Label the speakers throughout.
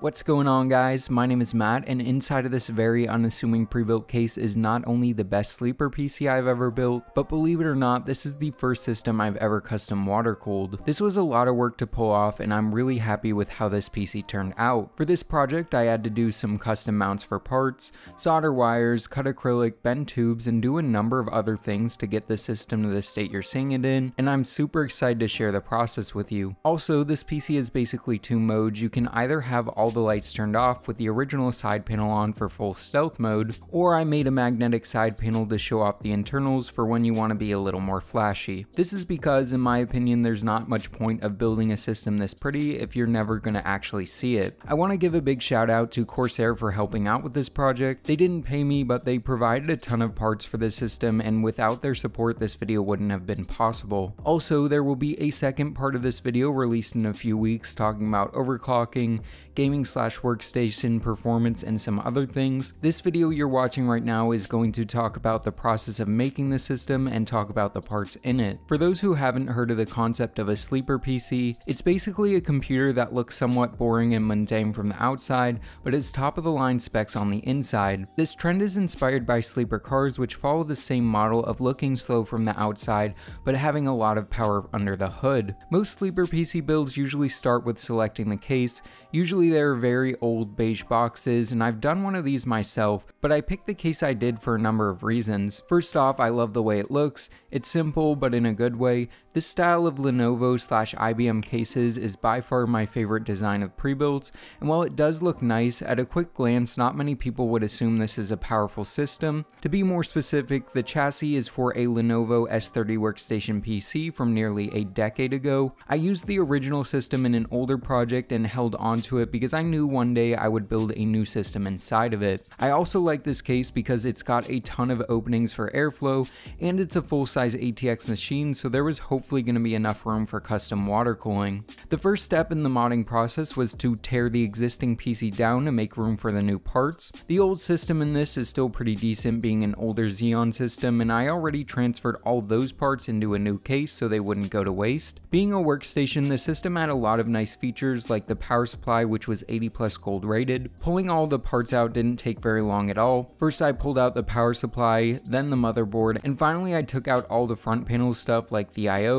Speaker 1: What's going on guys, my name is Matt and inside of this very unassuming pre-built case is not only the best sleeper PC I've ever built, but believe it or not, this is the first system I've ever custom water cooled. This was a lot of work to pull off and I'm really happy with how this PC turned out. For this project I had to do some custom mounts for parts, solder wires, cut acrylic, bend tubes, and do a number of other things to get the system to the state you're seeing it in, and I'm super excited to share the process with you. Also, this PC is basically two modes, you can either have all all the lights turned off with the original side panel on for full stealth mode, or I made a magnetic side panel to show off the internals for when you want to be a little more flashy. This is because in my opinion there's not much point of building a system this pretty if you're never going to actually see it. I want to give a big shout out to Corsair for helping out with this project. They didn't pay me but they provided a ton of parts for this system and without their support this video wouldn't have been possible. Also there will be a second part of this video released in a few weeks talking about overclocking, gaming slash workstation performance and some other things. This video you're watching right now is going to talk about the process of making the system and talk about the parts in it. For those who haven't heard of the concept of a sleeper PC, it's basically a computer that looks somewhat boring and mundane from the outside, but is top of the line specs on the inside. This trend is inspired by sleeper cars which follow the same model of looking slow from the outside, but having a lot of power under the hood. Most sleeper PC builds usually start with selecting the case, usually they're very old beige boxes, and I've done one of these myself, but I picked the case I did for a number of reasons. First off, I love the way it looks. It's simple, but in a good way. This style of Lenovo slash IBM cases is by far my favorite design of pre-builds, and while it does look nice, at a quick glance not many people would assume this is a powerful system. To be more specific, the chassis is for a Lenovo S30 workstation PC from nearly a decade ago. I used the original system in an older project and held onto it because I knew one day I would build a new system inside of it. I also like this case because it's got a ton of openings for airflow and it's a full-size ATX machine so there was hope hopefully going to be enough room for custom water cooling. The first step in the modding process was to tear the existing PC down to make room for the new parts. The old system in this is still pretty decent being an older Xeon system and I already transferred all those parts into a new case so they wouldn't go to waste. Being a workstation, the system had a lot of nice features like the power supply which was 80 plus gold rated. Pulling all the parts out didn't take very long at all. First I pulled out the power supply, then the motherboard, and finally I took out all the front panel stuff like the I.O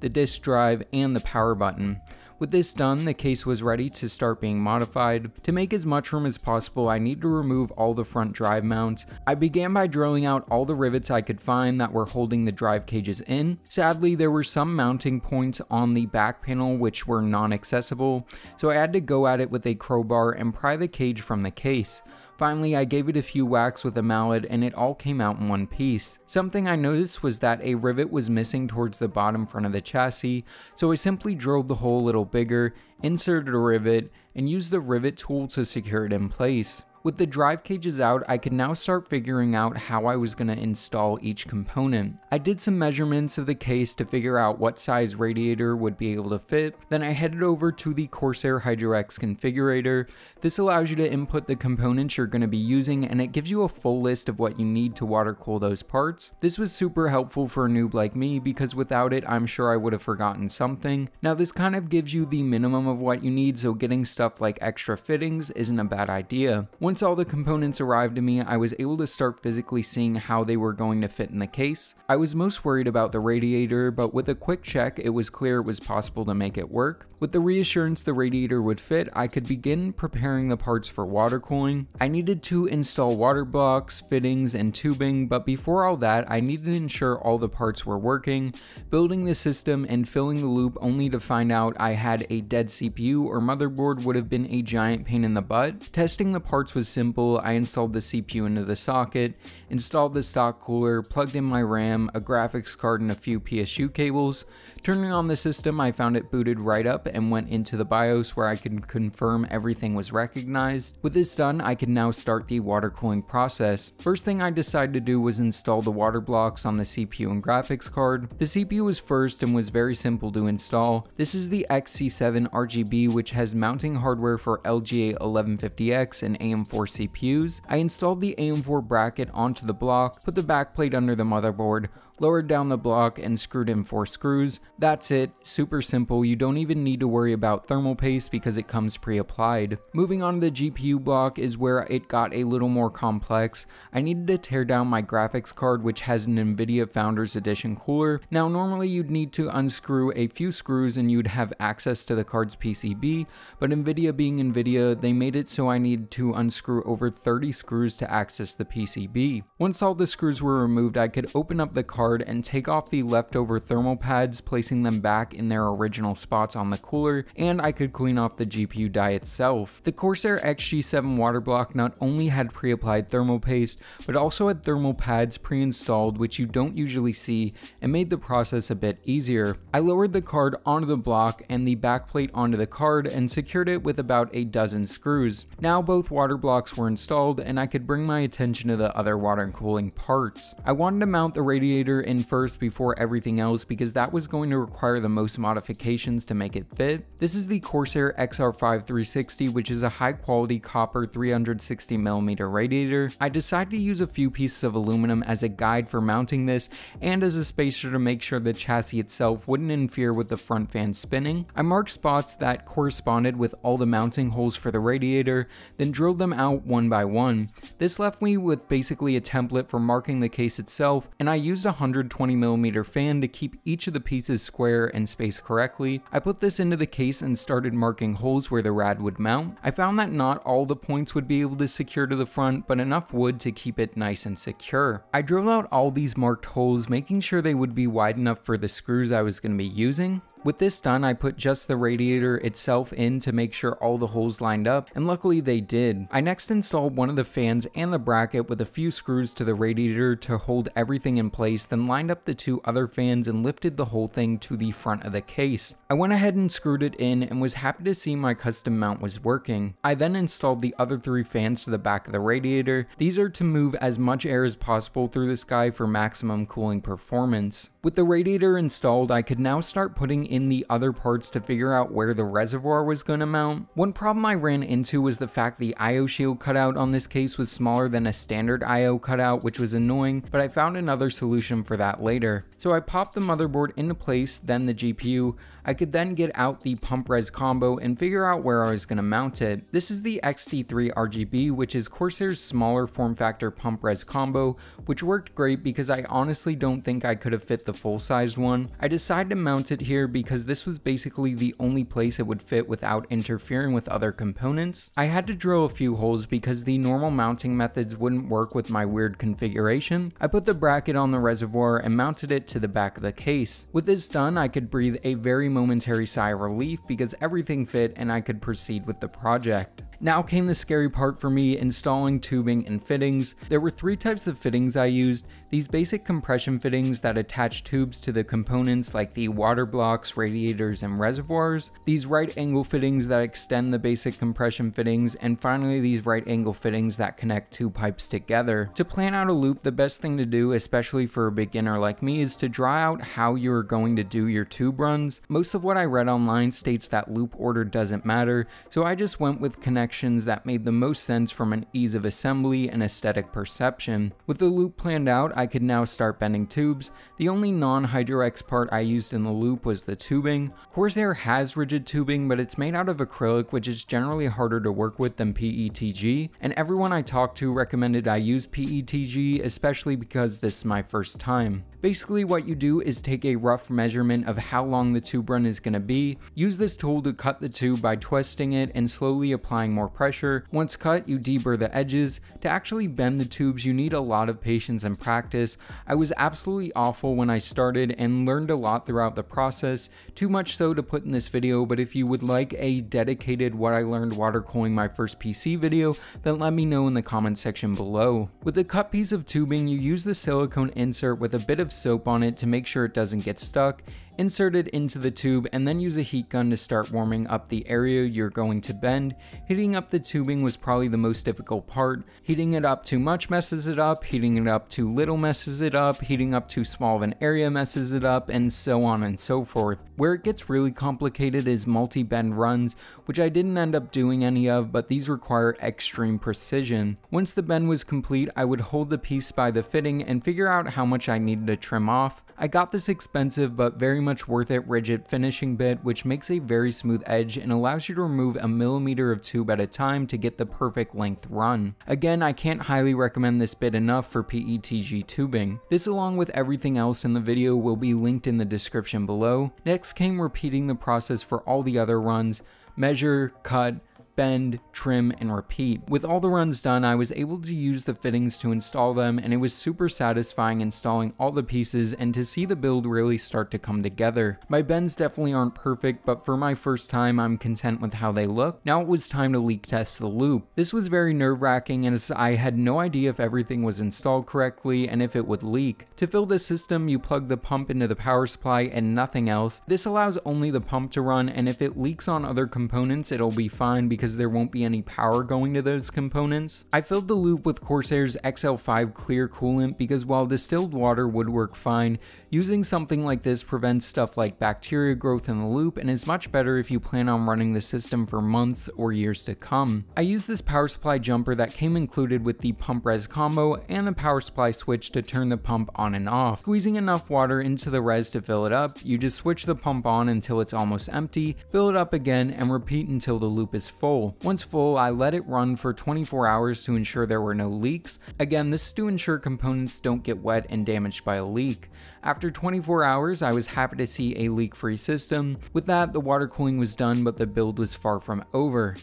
Speaker 1: the disk drive, and the power button. With this done, the case was ready to start being modified. To make as much room as possible, I need to remove all the front drive mounts. I began by drilling out all the rivets I could find that were holding the drive cages in. Sadly, there were some mounting points on the back panel which were non-accessible, so I had to go at it with a crowbar and pry the cage from the case. Finally, I gave it a few whacks with a mallet and it all came out in one piece. Something I noticed was that a rivet was missing towards the bottom front of the chassis, so I simply drilled the hole a little bigger, inserted a rivet, and used the rivet tool to secure it in place. With the drive cages out, I could now start figuring out how I was going to install each component. I did some measurements of the case to figure out what size radiator would be able to fit, then I headed over to the Corsair HydroX configurator. This allows you to input the components you're going to be using and it gives you a full list of what you need to water cool those parts. This was super helpful for a noob like me because without it I'm sure I would have forgotten something. Now this kind of gives you the minimum of what you need so getting stuff like extra fittings isn't a bad idea. Once all the components arrived to me, I was able to start physically seeing how they were going to fit in the case. I was most worried about the radiator, but with a quick check, it was clear it was possible to make it work. With the reassurance the radiator would fit, I could begin preparing the parts for water cooling. I needed to install water blocks, fittings, and tubing, but before all that, I needed to ensure all the parts were working, building the system and filling the loop only to find out I had a dead CPU or motherboard would have been a giant pain in the butt. Testing the parts was simple, I installed the CPU into the socket, installed the stock cooler, plugged in my RAM, a graphics card, and a few PSU cables. Turning on the system, I found it booted right up and went into the BIOS where I could confirm everything was recognized. With this done, I could now start the water cooling process. First thing I decided to do was install the water blocks on the CPU and graphics card. The CPU was first and was very simple to install. This is the XC7 RGB which has mounting hardware for LGA 1150X and AM4 CPUs. I installed the AM4 bracket onto the block, put the backplate under the motherboard, lowered down the block, and screwed in four screws. That's it, super simple, you don't even need to worry about thermal paste because it comes pre-applied. Moving on to the GPU block is where it got a little more complex. I needed to tear down my graphics card which has an Nvidia Founders Edition cooler. Now normally you'd need to unscrew a few screws and you'd have access to the card's PCB, but Nvidia being Nvidia, they made it so I needed to unscrew over 30 screws to access the PCB. Once all the screws were removed, I could open up the card and take off the leftover thermal pads, placing them back in their original spots on the cooler, and I could clean off the GPU die itself. The Corsair XG7 water block not only had pre-applied thermal paste, but also had thermal pads pre-installed which you don't usually see and made the process a bit easier. I lowered the card onto the block and the backplate onto the card and secured it with about a dozen screws. Now both water blocks were installed and I could bring my attention to the other water and cooling parts. I wanted to mount the radiator in first before everything else because that was going to require the most modifications to make it fit. This is the Corsair XR5 360 which is a high quality copper 360mm radiator. I decided to use a few pieces of aluminum as a guide for mounting this and as a spacer to make sure the chassis itself wouldn't interfere with the front fan spinning. I marked spots that corresponded with all the mounting holes for the radiator, then drilled them out one by one. This left me with basically a template for marking the case itself, and I used a 120mm fan to keep each of the pieces square and spaced correctly. I put this into the case and started marking holes where the rad would mount. I found that not all the points would be able to secure to the front, but enough would to keep it nice and secure. I drilled out all these marked holes, making sure they would be wide enough for the screws I was going to be using. With this done, I put just the radiator itself in to make sure all the holes lined up, and luckily they did. I next installed one of the fans and the bracket with a few screws to the radiator to hold everything in place, then lined up the two other fans and lifted the whole thing to the front of the case. I went ahead and screwed it in and was happy to see my custom mount was working. I then installed the other three fans to the back of the radiator. These are to move as much air as possible through the sky for maximum cooling performance. With the radiator installed, I could now start putting in the other parts to figure out where the reservoir was going to mount. One problem I ran into was the fact the IO shield cutout on this case was smaller than a standard IO cutout, which was annoying, but I found another solution for that later. So I popped the motherboard into place, then the GPU. I could then get out the pump res combo and figure out where I was going to mount it. This is the XD3 RGB, which is Corsair's smaller form factor pump res combo, which worked great because I honestly don't think I could have fit the full size one. I decided to mount it here because this was basically the only place it would fit without interfering with other components. I had to drill a few holes because the normal mounting methods wouldn't work with my weird configuration. I put the bracket on the reservoir and mounted it to the back of the case. With this done, I could breathe a very momentary sigh of relief because everything fit and I could proceed with the project. Now came the scary part for me, installing tubing and fittings. There were three types of fittings I used, these basic compression fittings that attach tubes to the components like the water blocks, radiators, and reservoirs, these right angle fittings that extend the basic compression fittings, and finally these right angle fittings that connect two pipes together. To plan out a loop, the best thing to do, especially for a beginner like me, is to draw out how you are going to do your tube runs. Most of what I read online states that loop order doesn't matter, so I just went with connect that made the most sense from an ease of assembly and aesthetic perception. With the loop planned out, I could now start bending tubes. The only non-Hydro-X part I used in the loop was the tubing. Corsair has rigid tubing, but it's made out of acrylic, which is generally harder to work with than PETG, and everyone I talked to recommended I use PETG, especially because this is my first time. Basically what you do is take a rough measurement of how long the tube run is going to be, use this tool to cut the tube by twisting it and slowly applying more pressure. Once cut, you deburr the edges. To actually bend the tubes, you need a lot of patience and practice. I was absolutely awful when I started and learned a lot throughout the process, too much so to put in this video, but if you would like a dedicated what I learned water cooling my first PC video, then let me know in the comment section below. With the cut piece of tubing, you use the silicone insert with a bit of soap on it to make sure it doesn't get stuck insert it into the tube, and then use a heat gun to start warming up the area you're going to bend. Heating up the tubing was probably the most difficult part. Heating it up too much messes it up, heating it up too little messes it up, heating up too small of an area messes it up, and so on and so forth. Where it gets really complicated is multi-bend runs, which I didn't end up doing any of, but these require extreme precision. Once the bend was complete, I would hold the piece by the fitting and figure out how much I needed to trim off. I got this expensive but very much worth it rigid finishing bit which makes a very smooth edge and allows you to remove a millimeter of tube at a time to get the perfect length run. Again, I can't highly recommend this bit enough for PETG tubing. This along with everything else in the video will be linked in the description below. Next came repeating the process for all the other runs, measure, cut, bend, trim, and repeat. With all the runs done, I was able to use the fittings to install them and it was super satisfying installing all the pieces and to see the build really start to come together. My bends definitely aren't perfect, but for my first time, I'm content with how they look. Now it was time to leak test the loop. This was very nerve wracking as I had no idea if everything was installed correctly and if it would leak. To fill the system, you plug the pump into the power supply and nothing else. This allows only the pump to run and if it leaks on other components, it'll be fine because because there won't be any power going to those components. I filled the loop with Corsair's XL5 clear coolant because while distilled water would work fine, using something like this prevents stuff like bacteria growth in the loop and is much better if you plan on running the system for months or years to come. I used this power supply jumper that came included with the pump res combo and a power supply switch to turn the pump on and off. Squeezing enough water into the res to fill it up, you just switch the pump on until it's almost empty, fill it up again, and repeat until the loop is full full. Once full, I let it run for 24 hours to ensure there were no leaks. Again, this is to ensure components don't get wet and damaged by a leak. After 24 hours, I was happy to see a leak-free system. With that, the water cooling was done, but the build was far from over.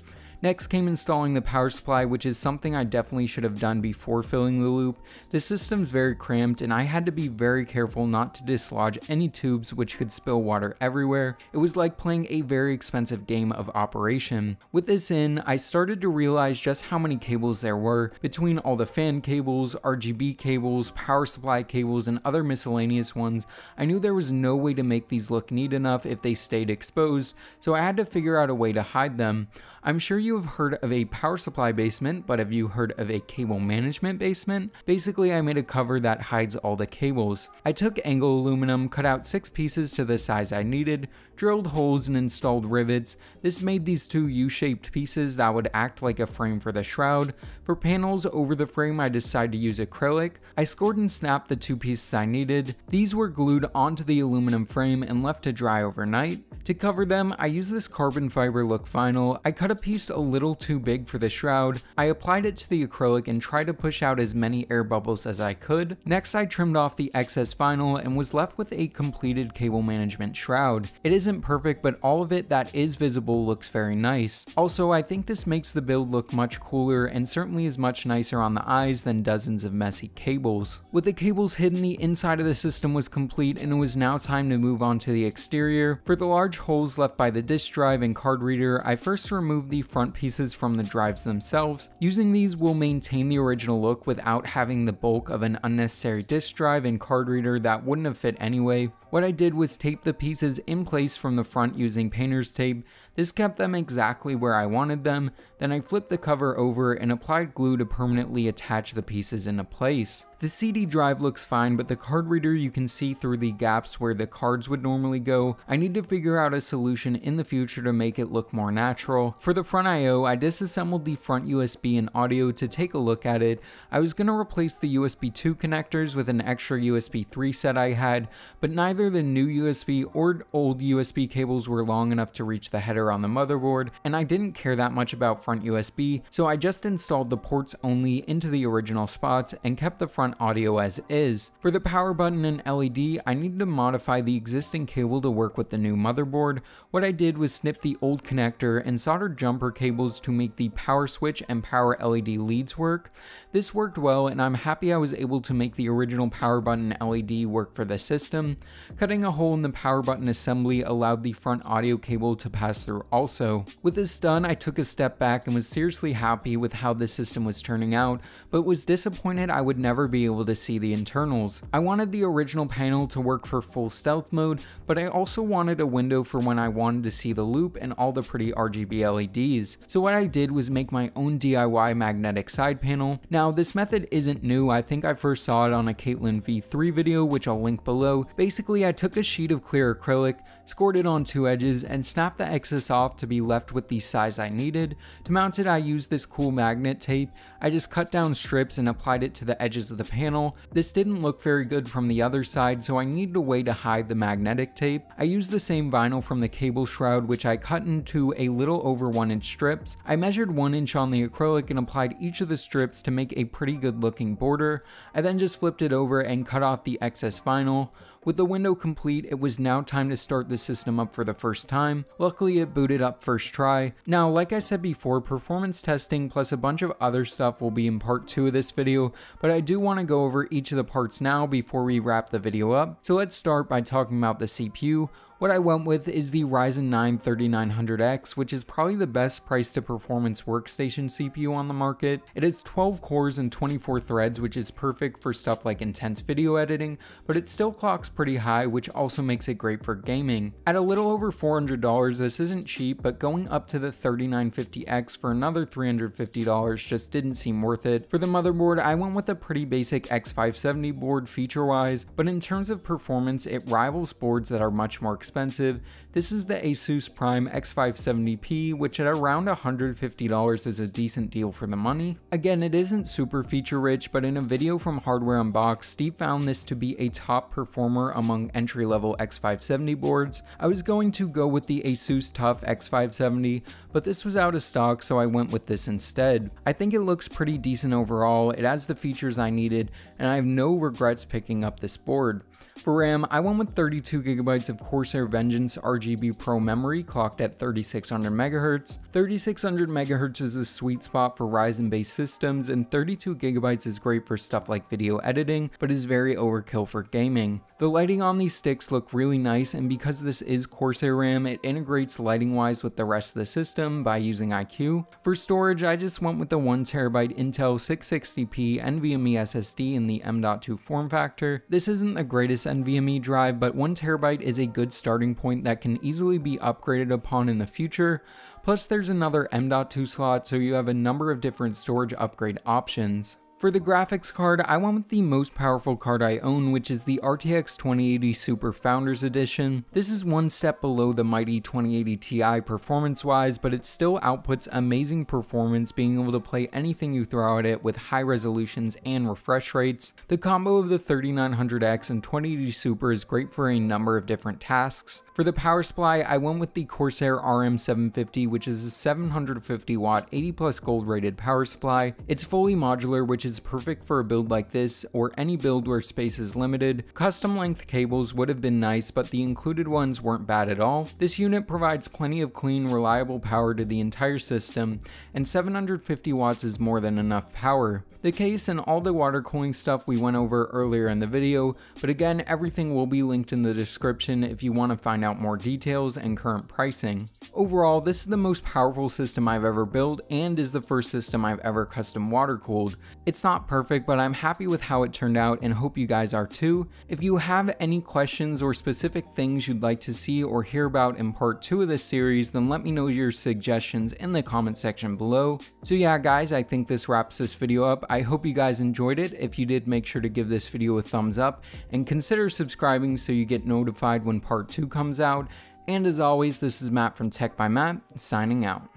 Speaker 1: Next came installing the power supply, which is something I definitely should have done before filling the loop. The system's very cramped and I had to be very careful not to dislodge any tubes which could spill water everywhere. It was like playing a very expensive game of operation. With this in, I started to realize just how many cables there were between all the fan cables, RGB cables, power supply cables, and other miscellaneous ones. I knew there was no way to make these look neat enough if they stayed exposed, so I had to figure out a way to hide them. I'm sure you have heard of a power supply basement, but have you heard of a cable management basement? Basically, I made a cover that hides all the cables. I took angle aluminum, cut out six pieces to the size I needed, drilled holes and installed rivets. This made these two U-shaped pieces that would act like a frame for the shroud. For panels over the frame, I decided to use acrylic. I scored and snapped the two pieces I needed. These were glued onto the aluminum frame and left to dry overnight. To cover them, I used this carbon fiber look vinyl. I cut piece a little too big for the shroud. I applied it to the acrylic and tried to push out as many air bubbles as I could. Next, I trimmed off the excess vinyl and was left with a completed cable management shroud. It isn't perfect, but all of it that is visible looks very nice. Also, I think this makes the build look much cooler and certainly is much nicer on the eyes than dozens of messy cables. With the cables hidden, the inside of the system was complete and it was now time to move on to the exterior. For the large holes left by the disk drive and card reader, I first removed the front pieces from the drives themselves. Using these will maintain the original look without having the bulk of an unnecessary disk drive and card reader that wouldn't have fit anyway. What I did was tape the pieces in place from the front using painter's tape. This kept them exactly where I wanted them, then I flipped the cover over and applied glue to permanently attach the pieces into place. The CD drive looks fine, but the card reader you can see through the gaps where the cards would normally go. I need to figure out a solution in the future to make it look more natural. For the front I.O., I disassembled the front USB and audio to take a look at it. I was going to replace the USB 2 connectors with an extra USB 3 set I had, but neither the new USB or old USB cables were long enough to reach the header on the motherboard, and I didn't care that much about front USB, so I just installed the ports only into the original spots and kept the front audio as is. For the power button and LED, I needed to modify the existing cable to work with the new motherboard. What I did was snip the old connector and soldered jumper cables to make the power switch and power LED leads work. This worked well and I'm happy I was able to make the original power button LED work for the system. Cutting a hole in the power button assembly allowed the front audio cable to pass through through also. With this done, I took a step back and was seriously happy with how the system was turning out, but was disappointed I would never be able to see the internals. I wanted the original panel to work for full stealth mode, but I also wanted a window for when I wanted to see the loop and all the pretty RGB LEDs. So what I did was make my own DIY magnetic side panel. Now this method isn't new, I think I first saw it on a Caitlin V3 video which I'll link below. Basically I took a sheet of clear acrylic, scored it on two edges, and snapped the excess off to be left with the size I needed. To mount it I used this cool magnet tape. I just cut down strips and applied it to the edges of the panel. This didn't look very good from the other side so I needed a way to hide the magnetic tape. I used the same vinyl from the cable shroud which I cut into a little over 1 inch strips. I measured 1 inch on the acrylic and applied each of the strips to make a pretty good looking border. I then just flipped it over and cut off the excess vinyl. With the window complete, it was now time to start the system up for the first time. Luckily, it booted up first try. Now, like I said before, performance testing plus a bunch of other stuff will be in part 2 of this video, but I do want to go over each of the parts now before we wrap the video up. So let's start by talking about the CPU. What I went with is the Ryzen 9 3900X, which is probably the best price to performance workstation CPU on the market. It has 12 cores and 24 threads, which is perfect for stuff like intense video editing, but it still clocks pretty high, which also makes it great for gaming. At a little over $400, this isn't cheap, but going up to the 3950X for another $350 just didn't seem worth it. For the motherboard, I went with a pretty basic X570 board feature-wise, but in terms of performance, it rivals boards that are much more expensive. This is the Asus Prime X570P, which at around $150 is a decent deal for the money. Again, it isn't super feature rich, but in a video from Hardware Unboxed, Steve found this to be a top performer among entry-level X570 boards. I was going to go with the Asus TUF X570, but this was out of stock so I went with this instead. I think it looks pretty decent overall, it has the features I needed, and I have no regrets picking up this board. For RAM, I went with 32GB of Corsair Vengeance RGB Pro memory clocked at 3600MHz. 3600MHz is a sweet spot for Ryzen based systems, and 32GB is great for stuff like video editing, but is very overkill for gaming. The lighting on these sticks look really nice, and because this is Corsair RAM, it integrates lighting wise with the rest of the system by using iCUE. For storage, I just went with the 1TB Intel 660p NVMe SSD in the M.2 form factor. This isn't the greatest NVMe drive, but 1TB is a good starting point that can easily be upgraded upon in the future. Plus there's another M.2 slot so you have a number of different storage upgrade options. For the graphics card, I went with the most powerful card I own, which is the RTX 2080 Super Founders Edition. This is one step below the mighty 2080 Ti performance-wise, but it still outputs amazing performance, being able to play anything you throw at it with high resolutions and refresh rates. The combo of the 3900X and 2080 Super is great for a number of different tasks. For the power supply, I went with the Corsair RM750, which is a 750 watt, 80 plus gold rated power supply. It's fully modular, which is perfect for a build like this, or any build where space is limited. Custom length cables would have been nice, but the included ones weren't bad at all. This unit provides plenty of clean, reliable power to the entire system, and 750 watts is more than enough power. The case and all the water cooling stuff we went over earlier in the video, but again, everything will be linked in the description if you want to find out more details and current pricing. Overall, this is the most powerful system I've ever built and is the first system I've ever custom water cooled. It's not perfect, but I'm happy with how it turned out and hope you guys are too. If you have any questions or specific things you'd like to see or hear about in part 2 of this series, then let me know your suggestions in the comment section below. So yeah guys, I think this wraps this video up. I hope you guys enjoyed it. If you did, make sure to give this video a thumbs up and consider subscribing so you get notified when part 2 comes out. And as always, this is Matt from Tech by Matt, signing out.